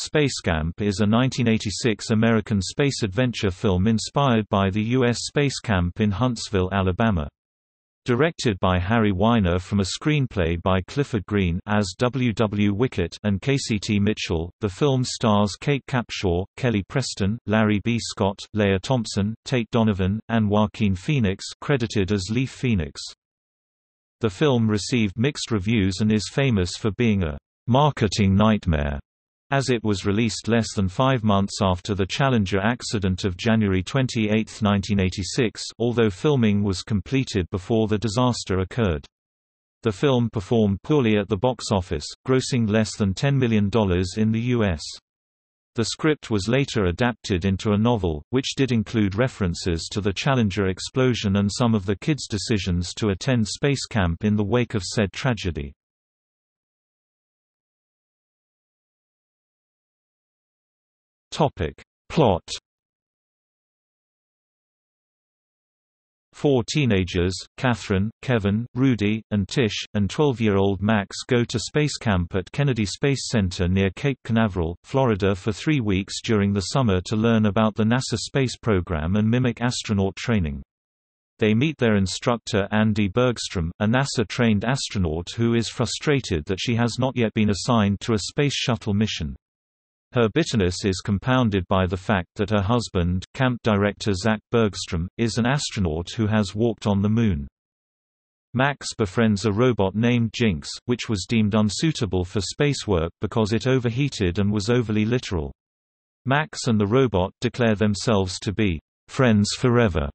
Space Camp is a 1986 American space adventure film inspired by the U.S. Space Camp in Huntsville, Alabama. Directed by Harry Winer from a screenplay by Clifford Green as W. W. Wickett and Casey T. Mitchell, the film stars Kate Capshaw, Kelly Preston, Larry B. Scott, Lea Thompson, Tate Donovan, and Joaquin Phoenix credited as Leaf Phoenix. The film received mixed reviews and is famous for being a marketing nightmare as it was released less than five months after the Challenger accident of January 28, 1986 although filming was completed before the disaster occurred. The film performed poorly at the box office, grossing less than $10 million in the U.S. The script was later adapted into a novel, which did include references to the Challenger explosion and some of the kids' decisions to attend space camp in the wake of said tragedy. Plot Four teenagers, Catherine, Kevin, Rudy, and Tish, and 12-year-old Max go to space camp at Kennedy Space Center near Cape Canaveral, Florida for three weeks during the summer to learn about the NASA space program and mimic astronaut training. They meet their instructor Andy Bergstrom, a NASA-trained astronaut who is frustrated that she has not yet been assigned to a Space Shuttle mission. Her bitterness is compounded by the fact that her husband, camp director Zach Bergstrom, is an astronaut who has walked on the Moon. Max befriends a robot named Jinx, which was deemed unsuitable for space work because it overheated and was overly literal. Max and the robot declare themselves to be friends forever.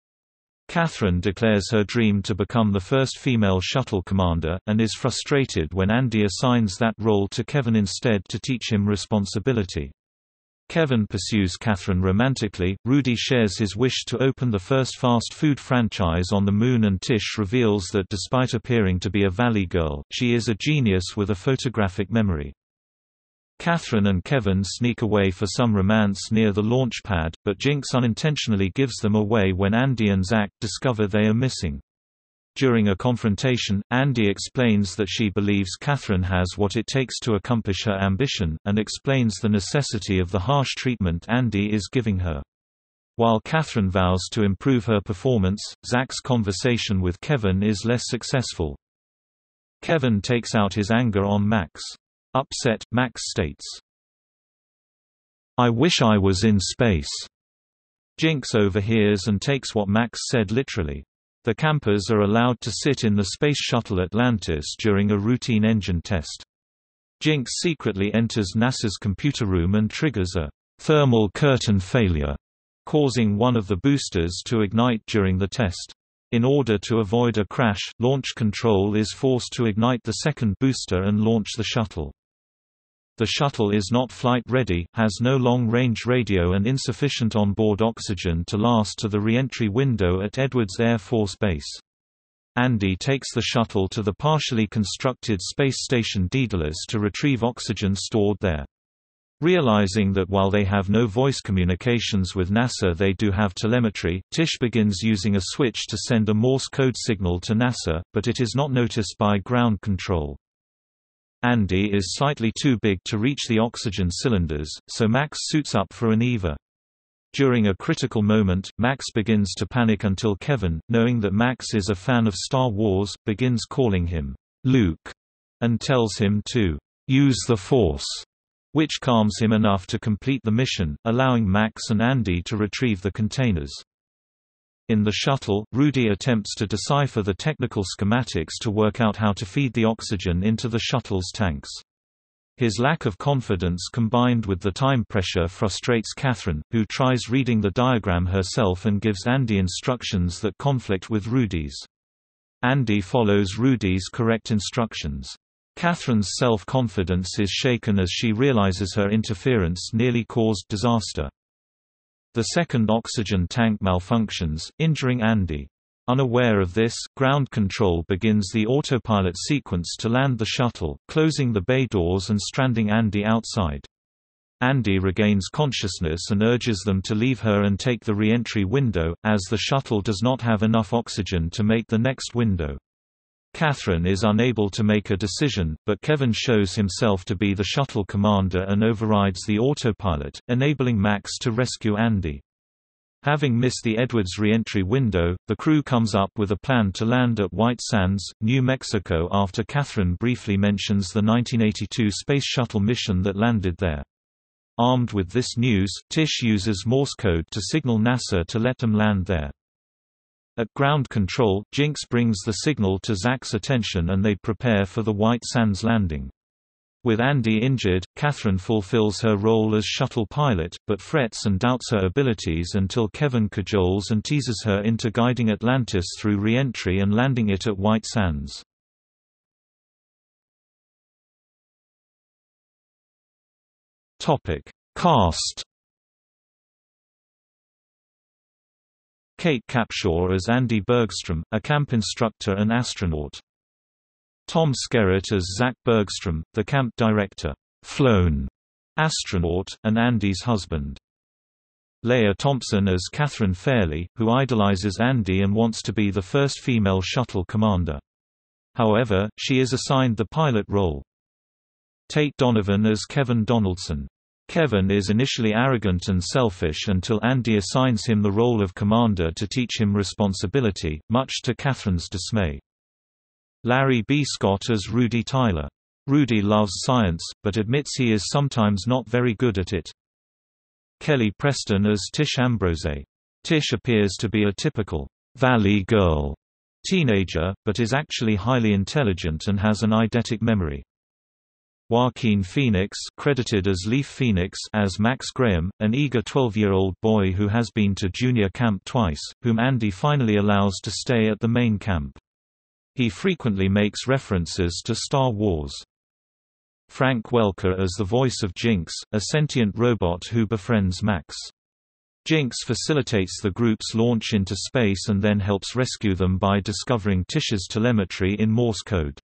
Catherine declares her dream to become the first female shuttle commander, and is frustrated when Andy assigns that role to Kevin instead to teach him responsibility. Kevin pursues Catherine romantically, Rudy shares his wish to open the first fast food franchise on the Moon and Tish reveals that despite appearing to be a valley girl, she is a genius with a photographic memory. Catherine and Kevin sneak away for some romance near the launch pad, but Jinx unintentionally gives them away when Andy and Zach discover they are missing. During a confrontation, Andy explains that she believes Catherine has what it takes to accomplish her ambition, and explains the necessity of the harsh treatment Andy is giving her. While Catherine vows to improve her performance, Zach's conversation with Kevin is less successful. Kevin takes out his anger on Max. Upset, Max states, I wish I was in space. Jinx overhears and takes what Max said literally. The campers are allowed to sit in the Space Shuttle Atlantis during a routine engine test. Jinx secretly enters NASA's computer room and triggers a thermal curtain failure, causing one of the boosters to ignite during the test. In order to avoid a crash, launch control is forced to ignite the second booster and launch the shuttle. The shuttle is not flight-ready, has no long-range radio and insufficient on-board oxygen to last to the re-entry window at Edwards Air Force Base. Andy takes the shuttle to the partially constructed space station Daedalus to retrieve oxygen stored there. Realizing that while they have no voice communications with NASA they do have telemetry, Tish begins using a switch to send a Morse code signal to NASA, but it is not noticed by ground control. Andy is slightly too big to reach the oxygen cylinders, so Max suits up for an EVA. During a critical moment, Max begins to panic until Kevin, knowing that Max is a fan of Star Wars, begins calling him Luke and tells him to use the Force, which calms him enough to complete the mission, allowing Max and Andy to retrieve the containers. In the shuttle, Rudy attempts to decipher the technical schematics to work out how to feed the oxygen into the shuttle's tanks. His lack of confidence combined with the time pressure frustrates Catherine, who tries reading the diagram herself and gives Andy instructions that conflict with Rudy's. Andy follows Rudy's correct instructions. Catherine's self-confidence is shaken as she realizes her interference nearly caused disaster. The second oxygen tank malfunctions, injuring Andy. Unaware of this, ground control begins the autopilot sequence to land the shuttle, closing the bay doors and stranding Andy outside. Andy regains consciousness and urges them to leave her and take the re-entry window, as the shuttle does not have enough oxygen to make the next window. Catherine is unable to make a decision, but Kevin shows himself to be the shuttle commander and overrides the autopilot, enabling Max to rescue Andy. Having missed the Edwards re-entry window, the crew comes up with a plan to land at White Sands, New Mexico after Catherine briefly mentions the 1982 Space Shuttle mission that landed there. Armed with this news, Tish uses Morse code to signal NASA to let them land there. At ground control, Jinx brings the signal to Zach's attention and they prepare for the White Sands landing. With Andy injured, Catherine fulfills her role as shuttle pilot, but frets and doubts her abilities until Kevin cajoles and teases her into guiding Atlantis through re-entry and landing it at White Sands. Cast Kate Capshaw as Andy Bergstrom, a camp instructor and astronaut. Tom Skerritt as Zach Bergstrom, the camp director, flown astronaut, and Andy's husband. Lea Thompson as Catherine Fairley, who idolizes Andy and wants to be the first female shuttle commander. However, she is assigned the pilot role. Tate Donovan as Kevin Donaldson. Kevin is initially arrogant and selfish until Andy assigns him the role of commander to teach him responsibility, much to Catherine's dismay. Larry B. Scott as Rudy Tyler. Rudy loves science, but admits he is sometimes not very good at it. Kelly Preston as Tish Ambrose. Tish appears to be a typical Valley Girl teenager, but is actually highly intelligent and has an eidetic memory. Joaquin Phoenix credited as Leaf Phoenix as Max Graham, an eager 12-year-old boy who has been to junior camp twice, whom Andy finally allows to stay at the main camp. He frequently makes references to Star Wars. Frank Welker as the voice of Jinx, a sentient robot who befriends Max. Jinx facilitates the group's launch into space and then helps rescue them by discovering Tish's telemetry in Morse code.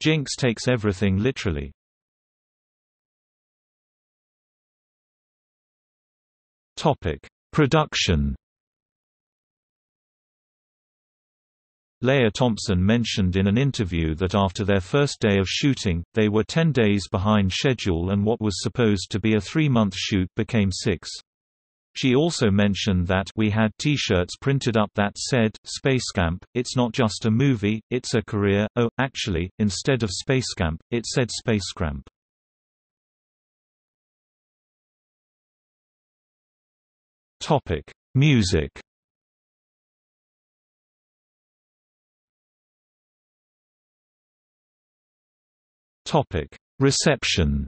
Jinx takes everything literally. Topic: Production. Lea Thompson mentioned in an interview that after their first day of shooting, they were 10 days behind schedule and what was supposed to be a three-month shoot became six. She also mentioned that we had t-shirts printed up that said, Spacecamp, it's not just a movie, it's a career, oh, actually, instead of Spacecamp, it said Spacecamp. Topic: Music. Topic: Reception.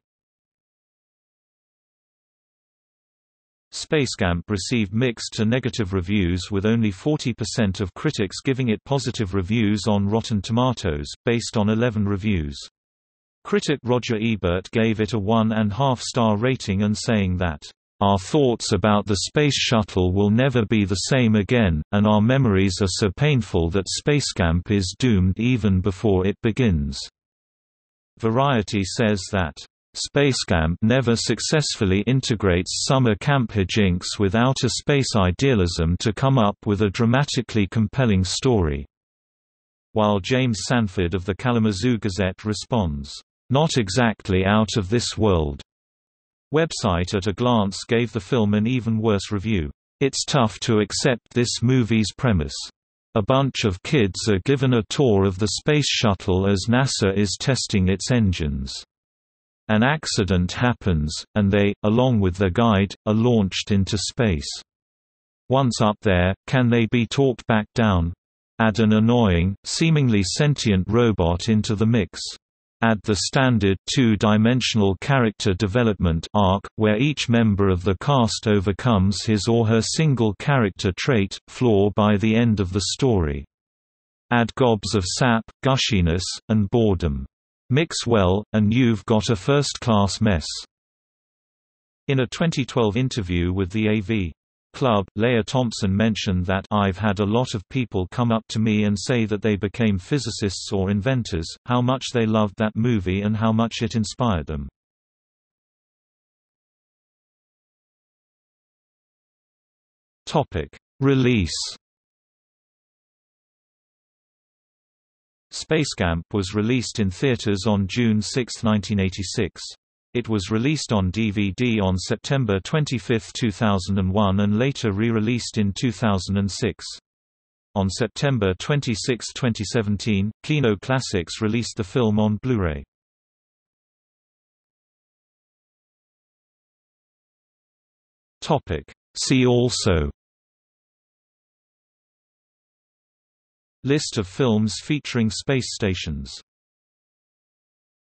Spacecamp received mixed to negative reviews with only 40% of critics giving it positive reviews on Rotten Tomatoes, based on 11 reviews. Critic Roger Ebert gave it a one-and-half star rating and saying that our thoughts about the Space Shuttle will never be the same again, and our memories are so painful that Spacecamp is doomed even before it begins." Variety says that, "...Spacecamp never successfully integrates summer camp hijinks with outer space idealism to come up with a dramatically compelling story." While James Sanford of the Kalamazoo Gazette responds, "...not exactly out of this world." Website at a Glance gave the film an even worse review. It's tough to accept this movie's premise. A bunch of kids are given a tour of the space shuttle as NASA is testing its engines. An accident happens, and they, along with their guide, are launched into space. Once up there, can they be talked back down? Add an annoying, seemingly sentient robot into the mix. Add the standard two-dimensional character development arc, where each member of the cast overcomes his or her single character trait, flaw by the end of the story. Add gobs of sap, gushiness, and boredom. Mix well, and you've got a first-class mess. In a 2012 interview with the AV Club, Lea Thompson mentioned that I've had a lot of people come up to me and say that they became physicists or inventors, how much they loved that movie and how much it inspired them. Topic: Release Spacecamp was released in theaters on June 6, 1986. It was released on DVD on September 25, 2001 and later re-released in 2006. On September 26, 2017, Kino Classics released the film on Blu-ray. See also List of films featuring space stations